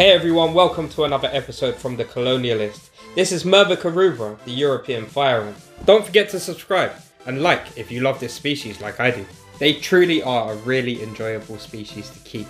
Hey everyone, welcome to another episode from The Colonialist. This is Myrmica rubra, the European fire ant. Don't forget to subscribe and like if you love this species like I do. They truly are a really enjoyable species to keep.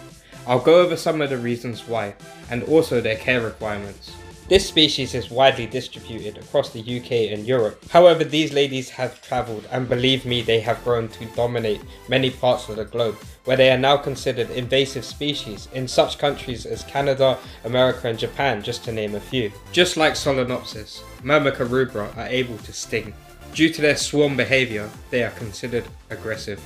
I'll go over some of the reasons why, and also their care requirements. This species is widely distributed across the UK and Europe. However, these ladies have travelled and believe me they have grown to dominate many parts of the globe, where they are now considered invasive species in such countries as Canada, America and Japan, just to name a few. Just like Solenopsis, Myrmica rubra are able to sting. Due to their swarm behaviour, they are considered aggressive.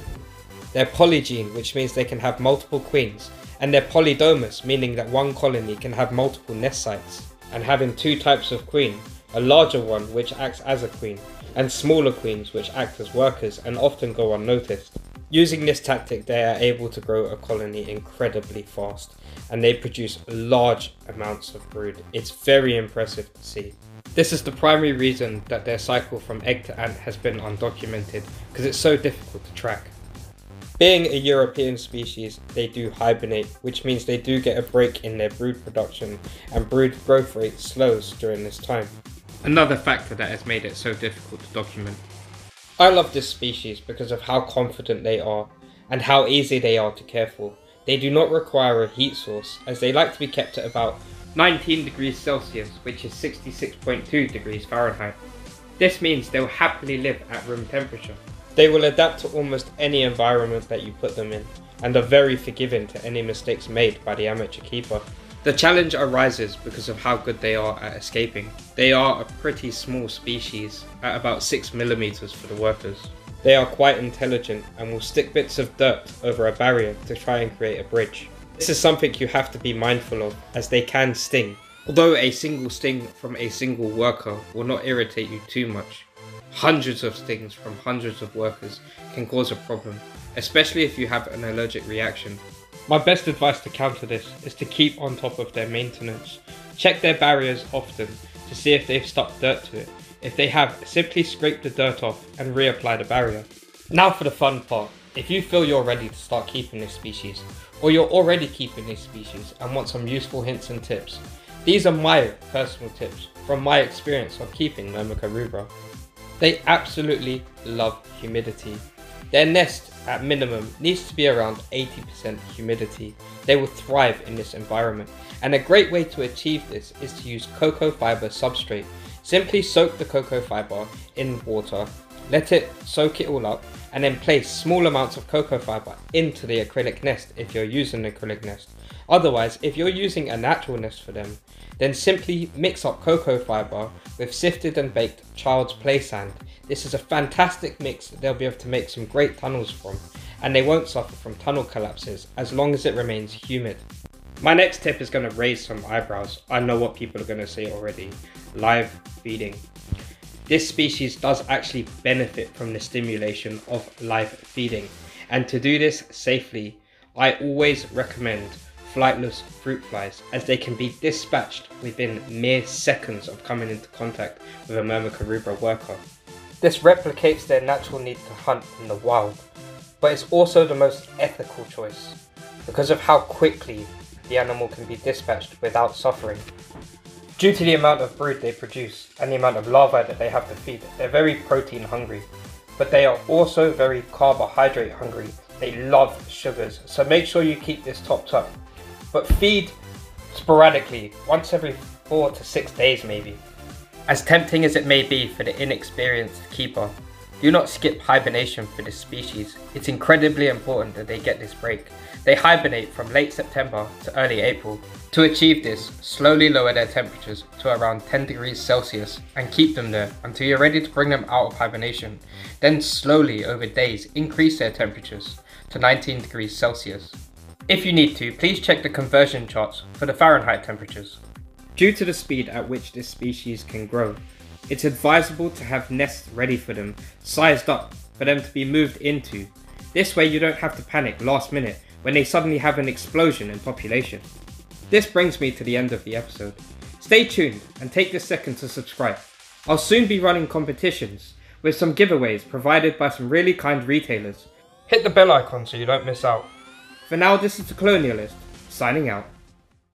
They're polygyne, which means they can have multiple queens, and they're polydomous, meaning that one colony can have multiple nest sites and having two types of queen, a larger one which acts as a queen, and smaller queens which act as workers and often go unnoticed. Using this tactic they are able to grow a colony incredibly fast and they produce large amounts of brood. It's very impressive to see. This is the primary reason that their cycle from egg to ant has been undocumented because it's so difficult to track. Being a European species, they do hibernate, which means they do get a break in their brood production and brood growth rate slows during this time. Another factor that has made it so difficult to document. I love this species because of how confident they are and how easy they are to care for. They do not require a heat source as they like to be kept at about 19 degrees Celsius, which is 66.2 degrees Fahrenheit. This means they'll happily live at room temperature. They will adapt to almost any environment that you put them in, and are very forgiving to any mistakes made by the amateur keeper. The challenge arises because of how good they are at escaping. They are a pretty small species, at about 6mm for the workers. They are quite intelligent and will stick bits of dirt over a barrier to try and create a bridge. This is something you have to be mindful of as they can sting, although a single sting from a single worker will not irritate you too much hundreds of stings from hundreds of workers can cause a problem, especially if you have an allergic reaction. My best advice to counter this is to keep on top of their maintenance. Check their barriers often to see if they've stuck dirt to it. If they have, simply scrape the dirt off and reapply the barrier. Now for the fun part. If you feel you're ready to start keeping this species, or you're already keeping this species and want some useful hints and tips, these are my personal tips from my experience of keeping Myrmica rubra. They absolutely love humidity. Their nest, at minimum, needs to be around 80% humidity. They will thrive in this environment, and a great way to achieve this is to use cocoa fiber substrate. Simply soak the cocoa fiber in water, let it soak it all up, and then place small amounts of cocoa fiber into the acrylic nest if you're using an acrylic nest. Otherwise, if you're using a natural nest for them, then simply mix up cocoa fibre with sifted and baked child's play sand. This is a fantastic mix that they'll be able to make some great tunnels from, and they won't suffer from tunnel collapses as long as it remains humid. My next tip is going to raise some eyebrows. I know what people are going to say already. Live feeding. This species does actually benefit from the stimulation of live feeding. And to do this safely, I always recommend flightless fruit flies as they can be dispatched within mere seconds of coming into contact with a Myrmica rubra worker. This replicates their natural need to hunt in the wild, but it's also the most ethical choice because of how quickly the animal can be dispatched without suffering. Due to the amount of brood they produce and the amount of larvae that they have to feed, they're very protein hungry, but they are also very carbohydrate hungry. They love sugars, so make sure you keep this topped up but feed sporadically, once every four to six days maybe. As tempting as it may be for the inexperienced keeper, do not skip hibernation for this species. It's incredibly important that they get this break. They hibernate from late September to early April. To achieve this, slowly lower their temperatures to around 10 degrees Celsius and keep them there until you're ready to bring them out of hibernation. Then slowly over days increase their temperatures to 19 degrees Celsius. If you need to, please check the conversion charts for the Fahrenheit temperatures. Due to the speed at which this species can grow, it's advisable to have nests ready for them, sized up for them to be moved into. This way you don't have to panic last minute when they suddenly have an explosion in population. This brings me to the end of the episode. Stay tuned and take this second to subscribe. I'll soon be running competitions with some giveaways provided by some really kind retailers. Hit the bell icon so you don't miss out. For now, this is the Colonialist, signing out.